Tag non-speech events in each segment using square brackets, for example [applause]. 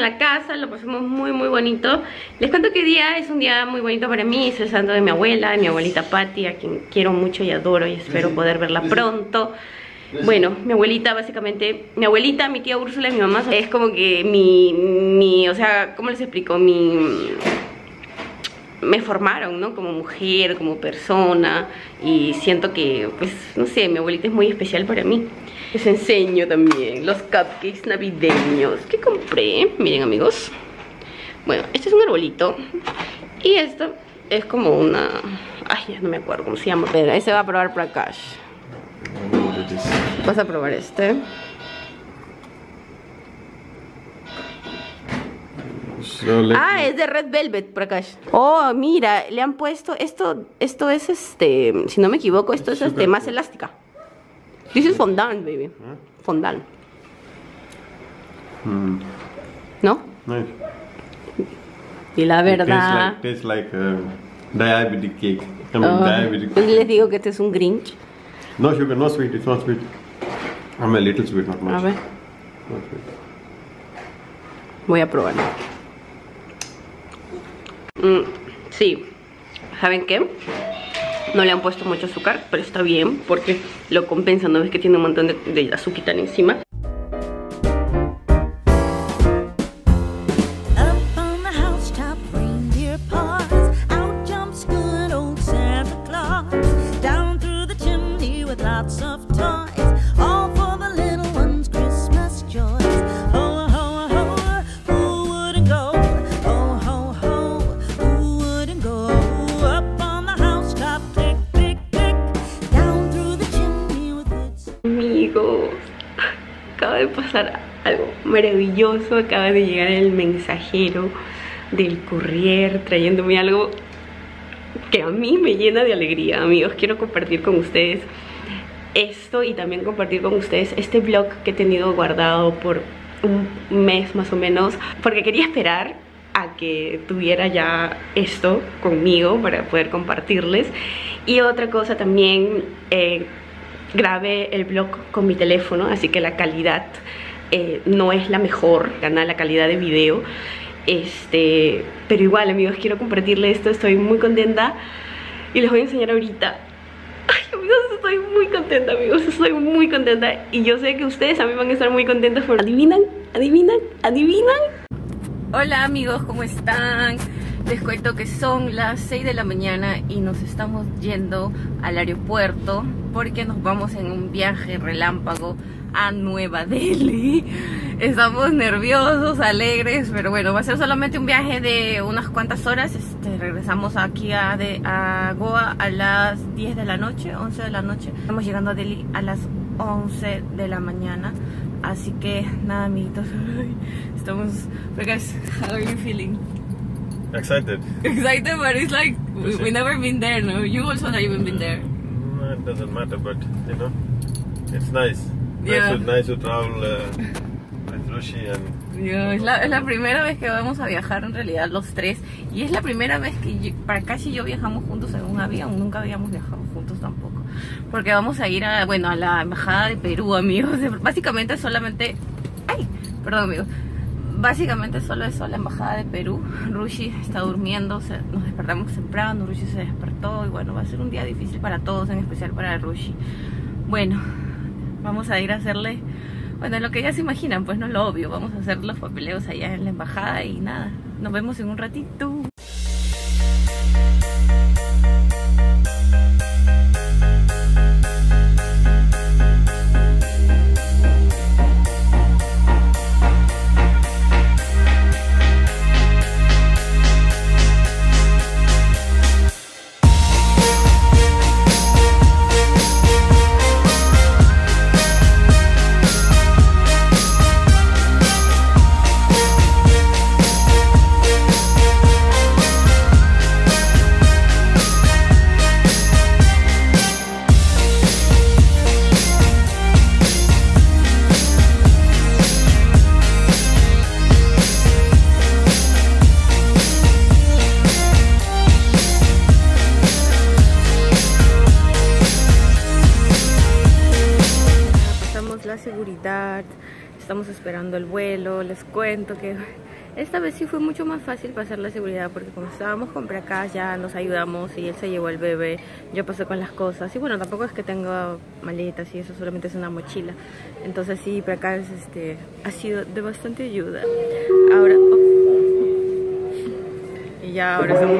en la casa, lo pasamos muy muy bonito Les cuento que día es un día muy bonito para mí Es el santo de mi abuela, de mi abuelita Patty A quien quiero mucho y adoro y espero poder verla pronto bueno, mi abuelita básicamente, mi abuelita, mi tía Úrsula y mi mamá es como que mi, mi, o sea, ¿cómo les explico? Mi, me formaron, ¿no? Como mujer, como persona y siento que, pues, no sé, mi abuelita es muy especial para mí. Les enseño también los cupcakes navideños que compré, miren amigos. Bueno, este es un arbolito y esto es como una... Ay, ya no me acuerdo cómo se llama. Pero ese va a probar Prakash. Vas a probar este. Ah, es de Red Velvet, Prakash. Oh, mira, le han puesto esto, esto es este, si no me equivoco, esto es este más elástica. This is fondant, baby. Fondant. Hmm. ¿No? Nice. Y la It tastes verdad. like, tastes like uh, diabetic cake. I mean, Oh, diabetic. les digo que este es un Grinch. No sugar, no sweet. It's not sweet. I'm a little sweet, not much. A ver, Not sweet. voy a probar. Mm, sí, ¿saben qué? No le han puesto mucho azúcar, pero está bien porque lo compensa, ¿no ves que tiene un montón de, de azúcar encima? Pasar algo maravilloso. Acaba de llegar el mensajero del courier trayéndome algo que a mí me llena de alegría. Amigos, quiero compartir con ustedes esto y también compartir con ustedes este vlog que he tenido guardado por un mes más o menos porque quería esperar a que tuviera ya esto conmigo para poder compartirles y otra cosa también eh, grabé el vlog con mi teléfono así que la calidad eh, no es la mejor gana la calidad de video este pero igual amigos quiero compartirles esto estoy muy contenta y les voy a enseñar ahorita Ay, amigos, estoy muy contenta, amigos, estoy muy contenta Y yo sé que ustedes también van a estar muy contentos por... ¿Adivinan? ¿Adivinan? ¿Adivinan? Hola amigos, ¿cómo están? Les cuento que son las 6 de la mañana y nos estamos yendo al aeropuerto porque nos vamos en un viaje relámpago a Nueva Delhi. Estamos nerviosos, alegres, pero bueno, va a ser solamente un viaje de unas cuantas horas. Este, regresamos aquí a, de, a Goa a las 10 de la noche, 11 de la noche. Estamos llegando a Delhi a las 11 de la mañana. Así que nada, amiguitos. [laughs] Estamos. Because, how are you feeling? Excited. Excited, but it's like we, we never been there, no? You also not even been there. No, it doesn't matter, but you know, it's nice. Yeah. Nice, nice to travel uh, with Rushi and. Yo, es, la, es la primera vez que vamos a viajar en realidad los tres y es la primera vez que yo, para casi yo viajamos juntos en un avión, nunca habíamos viajado juntos tampoco, porque vamos a ir a, bueno, a la embajada de Perú, amigos, básicamente solamente, ay, perdón amigos, básicamente solo eso, la embajada de Perú, Rushi está durmiendo, se- nos despertamos temprano, Rushi se despertó y bueno, va a ser un día difícil para todos, en especial para Rushi. Bueno, vamos a ir a hacerle bueno, lo que ya se imaginan, pues no es lo obvio. Vamos a hacer los papeleos allá en la embajada y nada. Nos vemos en un ratito. Estamos esperando el vuelo. Les cuento que esta vez sí fue mucho más fácil pasar la seguridad porque como estábamos con acá ya nos ayudamos y él se llevó el bebé, yo pasé con las cosas y bueno, tampoco es que tenga maletas y eso, solamente es una mochila. Entonces sí, acá este, ha sido de bastante ayuda. Ahora... oh. Y ya ahora estamos...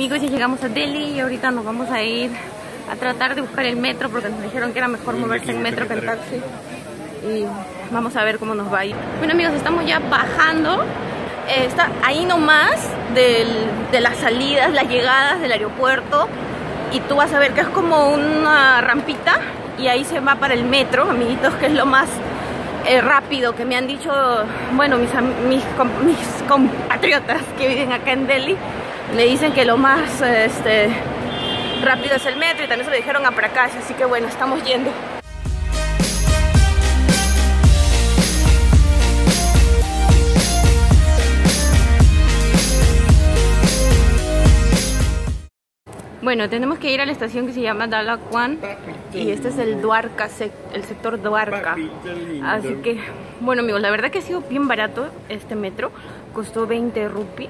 Amigos, ya llegamos a Delhi y ahorita nos vamos a ir a tratar de buscar el metro porque nos dijeron que era mejor moverse en metro que en taxi. Y vamos a ver cómo nos va a ir. Bueno amigos, estamos ya bajando. Eh, está ahí nomás del- de las salidas, las llegadas del aeropuerto. Y tú vas a ver que es como una rampita y ahí se va para el metro, amiguitos, que es lo más eh, rápido que me han dicho, bueno, mis, mis, mis compatriotas que viven acá en Delhi, me dicen que lo más este, rápido es el metro y también se lo dijeron a Prakash, así que bueno, estamos yendo. Bueno, tenemos que ir a la estación que se llama Dalakwan y este es el sec- el sector Dwarka. Así que, bueno amigos, la verdad que ha sido bien barato este metro, costó 20 rupees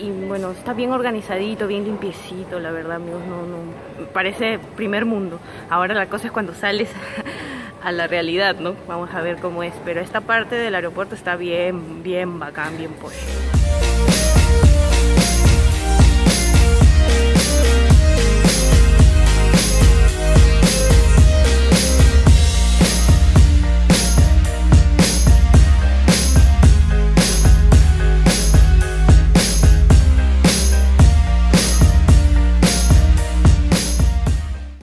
y bueno, está bien organizadito, bien limpiecito, la verdad amigos, no, no, parece primer mundo. Ahora la cosa es cuando sales [laughs] a la realidad, ¿no? Vamos a ver cómo es, pero esta parte del aeropuerto está bien, bien bacán, bien posh.